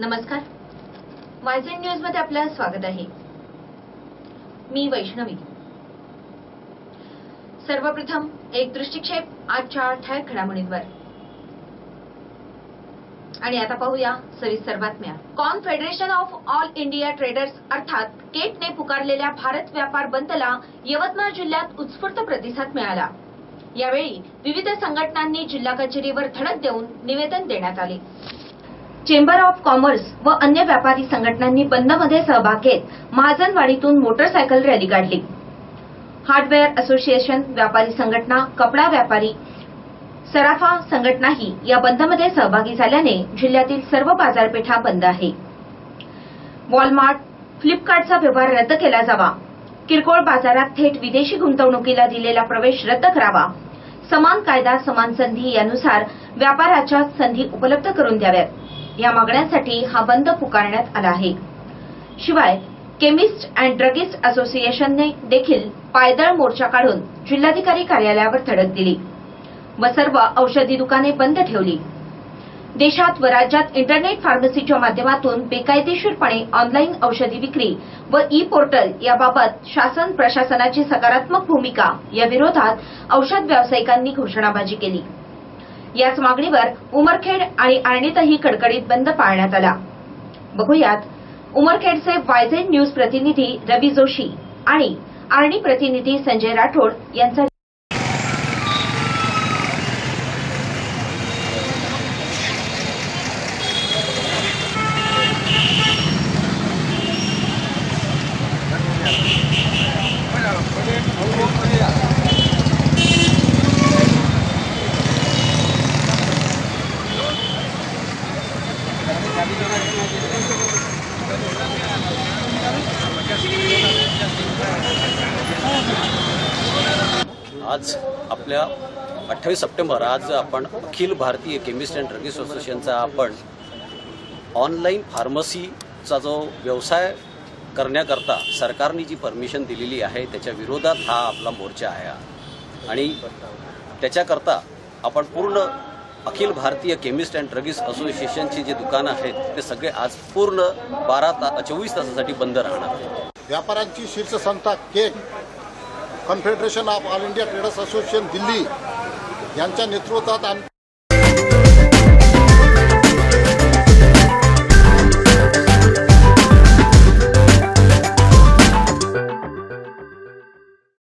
नमस्कार. वायझेड न्यूजमध्ये आपलं स्वागत आहे. मी वैष्णवी. सर्वप्रथम एक दृष्टिक्षेप आजच्या ठळक घडामोडींवर. आणि आता पाहूया सविस्तर बातम्या. Confederation of all India traders अर्थात केटने पुकारलेल्या भारत व्यापार बंदला यवतमाळ जिल्ह्यात उत्स्फूर्त प्रतिसाद मिळाला. यावेळी विविध संघटनांनी जिल्हा कचेरीवर धडक देऊन निवेदन देण्यात आले. चेंबर ऑफ कॉमर्स व अन्य व्यापारी संघटनांनी बंदमध्ये सहभाग घेत महाजनवाडीतून मोटरसायकल रॅली काढली. हार्डवेअर असोसिएशन व्यापारी संघटना कपडा व्यापारी सराफा संघटनाही या बंदमध्ये सहभागी झाल्याने जिल्ह्यातील सर्व बाजारपेठा बंद आहे. वॉलमार्ट फ्लिपकार्टचा व्यवहार रद्द केला जावा. किरकोळ बाजारात थेट विदेशी गुंतवणुकीला दिलेला प्रवेश रद्द करावा. समान कायदा समान संधी यानुसार व्यापाराच्या संधी उपलब्ध करून द्याव्यात. या मागण्यांसाठी हा बंद पुकारण्यात आला आहे. शिवाय केमिस्ट अँड ड्रगिस्ट असोसिएशनने देखील पायदळ मोर्चा काढून जिल्हाधिकारी कार्यालयावर धडक दिली. व सर्व औषधी दुकाने बंद ठेवली. देशात व राज्यात इंटरनेट फार्मसीच्या माध्यमातून बेकायदेशीरपणे ऑनलाईन औषधी विक्री व ई पोर्टल याबाबत शासन प्रशासनाची सकारात्मक भूमिका या विरोधात औषध व्यावसायिकांनी घोषणाबाजी केली. याच मागणीवर उमरखेड आणि आर्णीतही कडकडीत बंद पाळण्यात आला. बघूयात. उमरखेडचे वायझेड न्यूज प्रतिनिधी रवी जोशी आणि आर्णी प्रतिनिधी संजय राठोड यांचा आज आपल्या अठ्ठावीस सप्टेंबर आज आपण Akhil Bharatiya chemist and drug असोसिएशनचा आपण ऑनलाईन फार्मसीचा जो व्यवसाय करण्याकरता सरकारने जी परमिशन दिलेली आहे त्याच्या विरोधात हा आपला मोर्चा आहे. आणि त्याच्याकरता आपण पूर्ण Akhil Bharatiya chemist and druggist असोसिएशनची जी दुकानं आहेत ते सगळे आज पूर्ण बारा ता चोवीस तासासाठी बंद राहणार. आहेत व्यापाऱ्यांची शीर्षसंस्था cake confederation of all India traders association Delhi यांच्या नेतृत्वात